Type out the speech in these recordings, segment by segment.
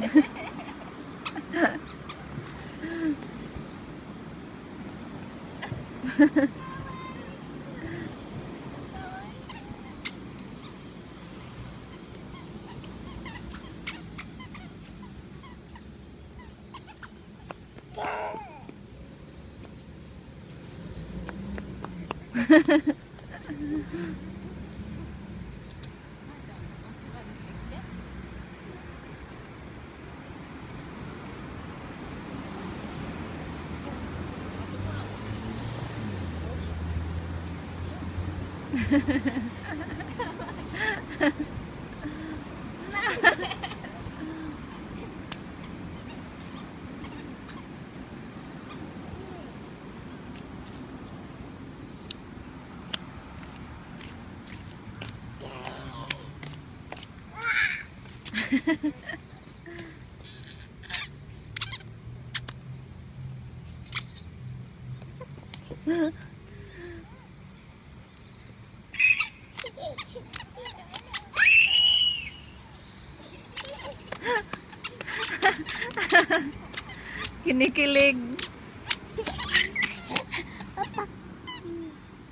Ha ha ha. Mm-hmm. Kinikilig.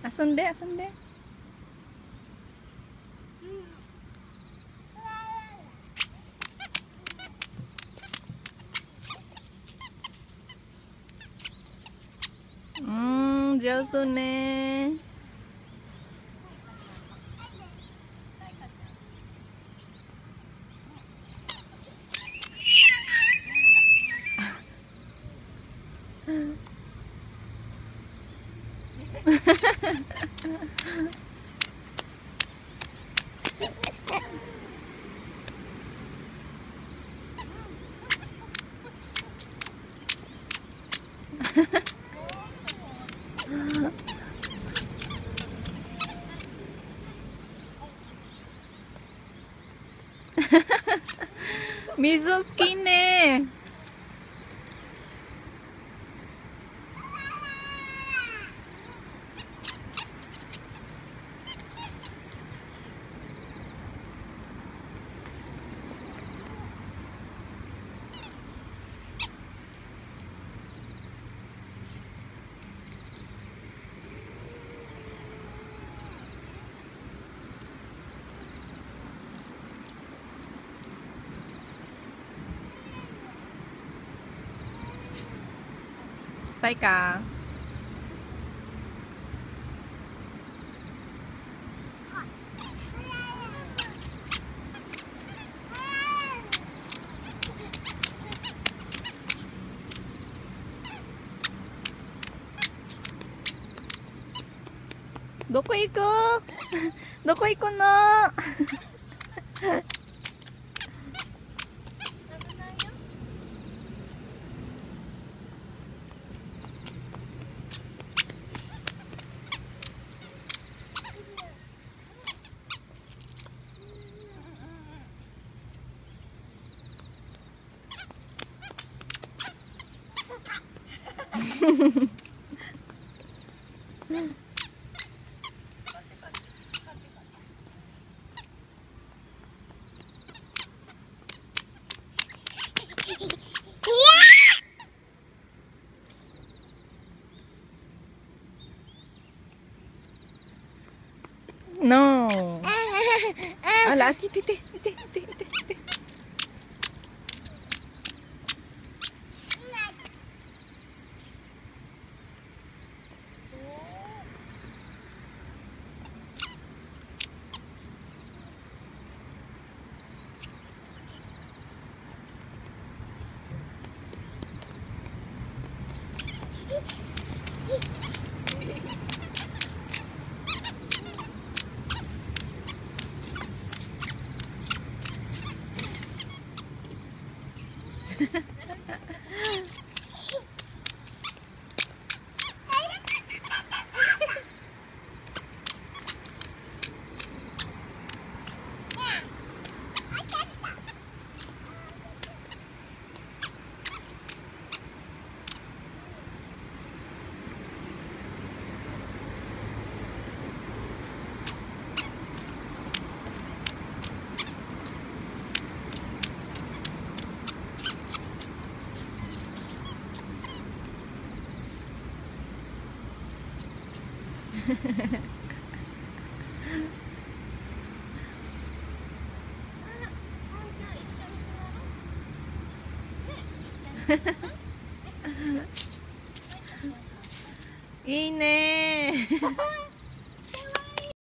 Asun de, asun de. Hmm, jauh sune. ね。水好きね。どこ行く どこ行くの？Não. Olha lá, aqui, tê, tê, tê, tê, tê, tê. いいね